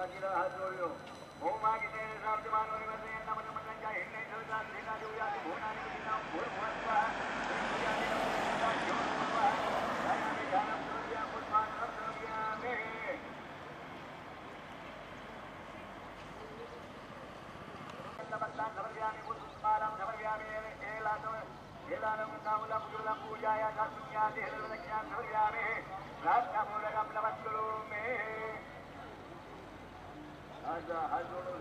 બાકીના હાથ જોડ્યો ઓમ માગીને રામ જવાનો ને મેં એના મને મને જાય હિને જોતા દેના જોયા કે ભોનાની બધી નામ ભોર ભોરવા દુનિયાને નમસ્કાર જીવન ભોરવા દાયાને દાનમ જોયા પુષ્પાન રમ જોયા મે નમસ્કાર સમર્પ્યામિ પુષ્પાલમ the hydrology.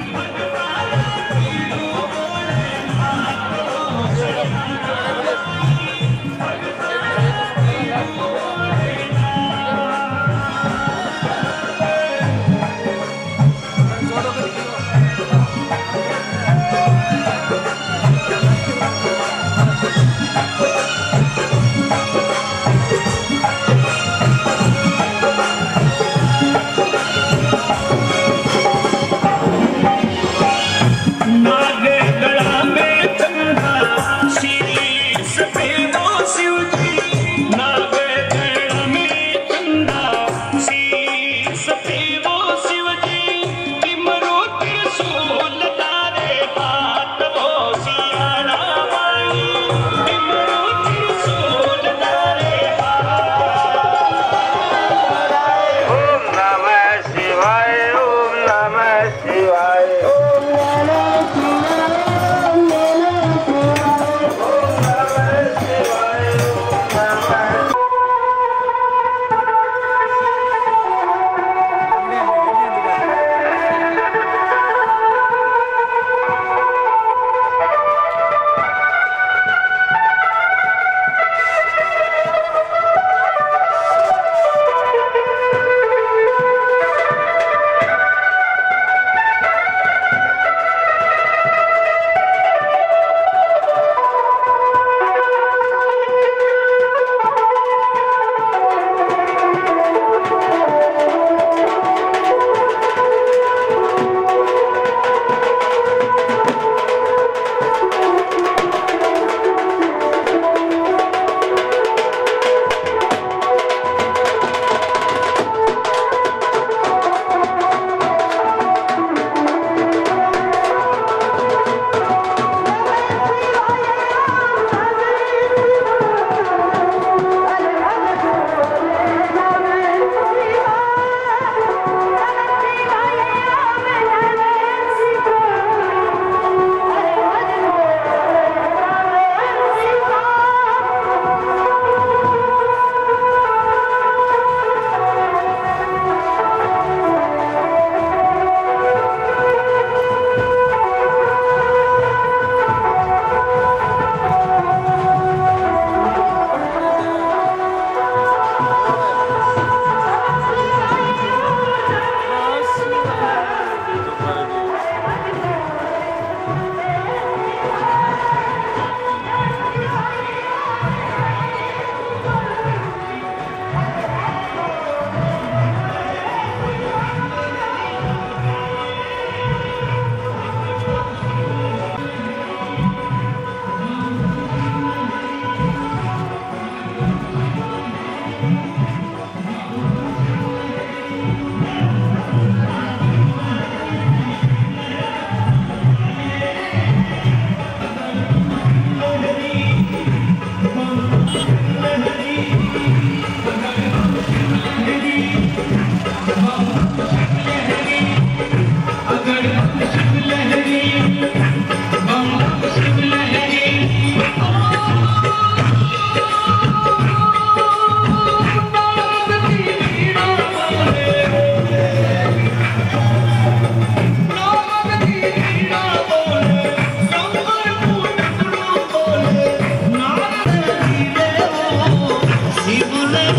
Hey!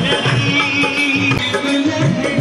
Thank you.